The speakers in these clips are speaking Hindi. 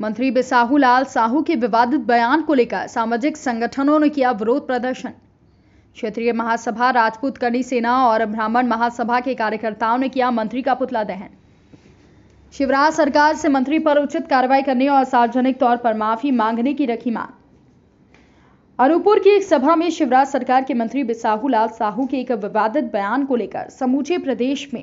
मंत्री बिसाहू लाल साहू के विवादित बयान को लेकर सामाजिक संगठनों ने किया विरोध प्रदर्शन। क्षेत्रीय महासभा, राजपूत करनी सेना और ब्राह्मण महासभा के कार्यकर्ताओं ने किया मंत्री का पुतला दहन। शिवराज सरकार से मंत्री पर उचित कार्रवाई करने और सार्वजनिक तौर पर माफ़ी मांगने की रखी मांग। अनूपपुर की एक सभा में शिवराज सरकार के मंत्री बिसाहू लाल साहू के एक विवादित बयान को लेकर समूचे प्रदेश में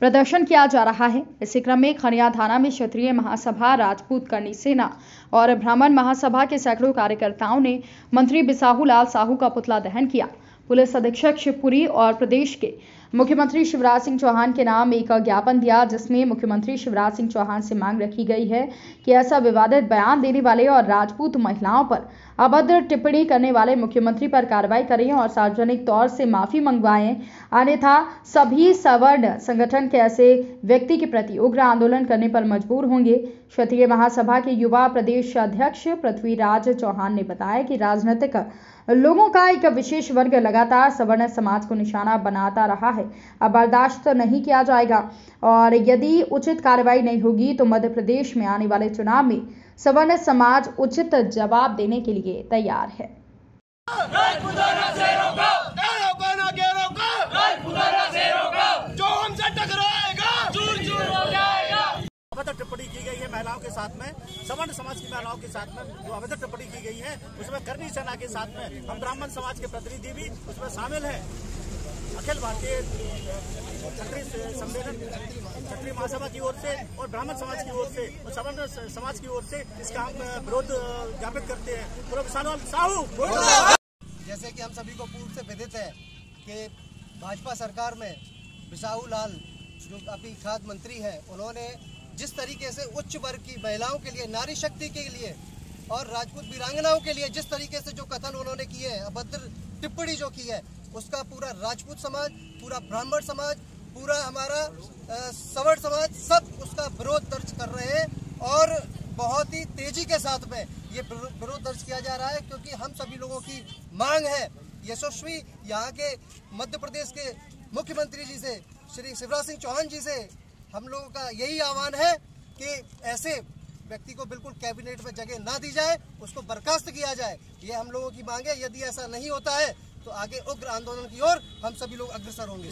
प्रदर्शन किया जा रहा है। इसी क्रम में खनिया थाना में क्षेत्रीय महासभा, राजपूत करनी सेना और ब्राह्मण महासभा के सैकड़ों कार्यकर्ताओं ने मंत्री बिसाहू लाल साहू का पुतला दहन किया। पुलिस अधीक्षक शिवपुरी और प्रदेश के मुख्यमंत्री शिवराज सिंह चौहान के नाम एक ज्ञापन दिया, जिसमें मुख्यमंत्री शिवराज सिंह चौहान से मांग रखी गई है कि ऐसा विवादित बयान देने वाले और राजपूत महिलाओं पर अभद्र टिप्पणी करने वाले मुख्यमंत्री पर कार्रवाई करें और सार्वजनिक तौर से माफ़ी मंगवाएँ। अन्यथा, सभी सवर्ण संगठन के ऐसे व्यक्ति के प्रति उग्र आंदोलन करने पर मजबूर होंगे। क्षत्रिय महासभा के युवा प्रदेश अध्यक्ष पृथ्वीराज चौहान ने बताया कि राजनीतिक लोगों का एक विशेष वर्ग लगातार सवर्ण समाज को निशाना बनाता रहा है। अब बर्दाश्त नहीं किया जाएगा। और यदि उचित कार्रवाई नहीं होगी तो मध्य प्रदेश में आने वाले चुनाव में सवर्ण समाज उचित जवाब देने के लिए तैयार है जो हमसे टकराएगा चूर चूर हो जाएगा अभद्र टिप्पणी की गई है महिलाओं के साथ में सवर्ण समाज की महिलाओं के साथ में जो अभद्र टिप्पणी की गई है, उसमें करनी सेना के साथ में, हम ब्राह्मण समाज के प्रतिनिधि भी उसमें शामिल हैं। अखिल भारतीय क्षत्रिय सम्मेलन क्षत्रिय महासभा की ओर से और ब्राह्मण समाज की ओर से, और सवर्ण समाज की ओर से इसका हम विरोध ज्ञापित करते हैं। पूरा विशाल साहू जैसे कि हम सभी को पूर्व से विदित है कि भाजपा सरकार में बिसाहू लाल जो अभी खाद्य मंत्री हैं, उन्होंने जिस तरीके से उच्च वर्ग की महिलाओं के लिए, नारी शक्ति के लिए और राजपूत वीरांगनाओं के लिए जिस तरीके से जो कथन उन्होंने किए हैं, अभद्र टिप्पणी जो की है, उसका पूरा राजपूत समाज, पूरा ब्राह्मण समाज, पूरा हमारा सवर्ण समाज सब उसका विरोध दर्ज कर रहे हैं और बहुत ही तेज़ी के साथ में ये विरोध दर्ज किया जा रहा है क्योंकि हम सभी लोगों की मांग है। यशस्वी यहाँ के मध्य प्रदेश के मुख्यमंत्री जी से, श्री शिवराज सिंह चौहान जी से हम लोगों का यही आह्वान है कि ऐसे व्यक्ति को बिल्कुल कैबिनेट में जगह ना दी जाए, उसको बर्खास्त किया जाए। ये हम लोगों की मांग है। यदि ऐसा नहीं होता है तो आगे उग्र आंदोलन की ओर हम सभी लोग अग्रसर होंगे।